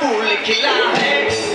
public life.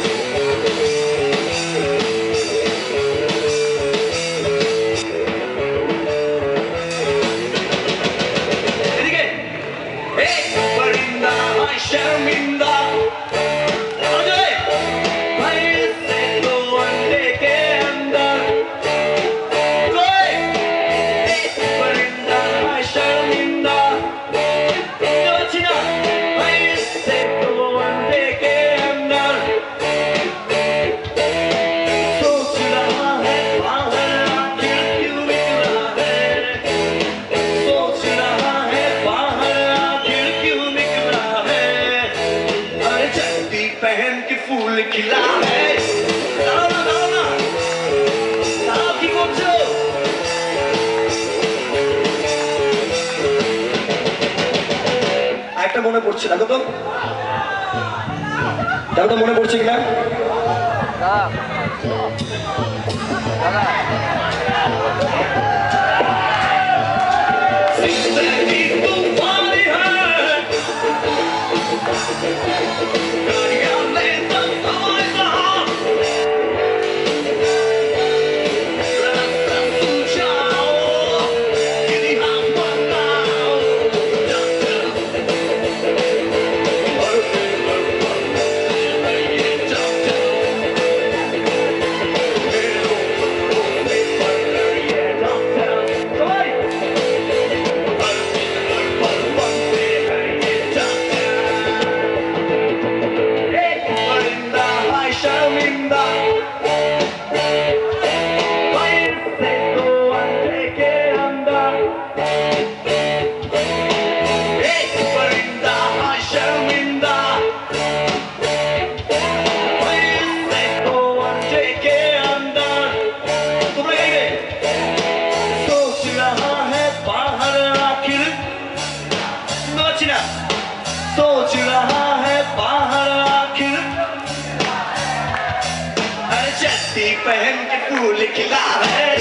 একটা মনে পড়ছে দেখো তো। দেখো তো মনে পড়ছে কিনা? रस्सी पहन के तू लिखला है।